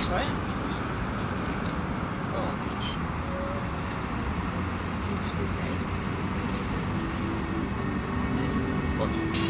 That's right. Oh gosh. Mr. What?